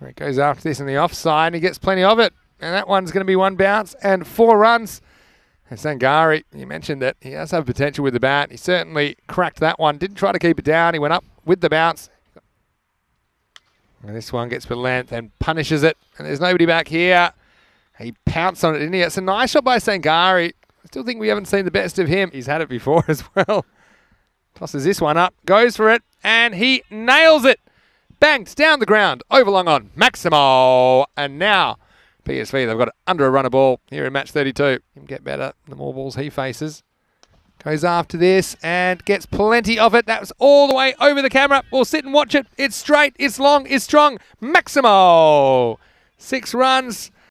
It goes after this in the offside, and he gets plenty of it. And that one's going to be one bounce and four runs. And Sangari, you mentioned that he does have potential with the bat. He certainly cracked that one. Didn't try to keep it down. He went up with the bounce. And this one gets for length and punishes it. And there's nobody back here. He pounced on it, didn't he? It's a nice shot by Sangari. I still think we haven't seen the best of him. He's had it before as well. Tosses this one up, goes for it, and he nails it. Banked down the ground, over long on Maximo. And now PSV, they've got under a runner ball here in match 32. Can get better the more balls he faces. Goes after this and gets plenty of it. That was all the way over the camera. We'll sit and watch it. It's straight, it's long, it's strong. Maximo. Six runs.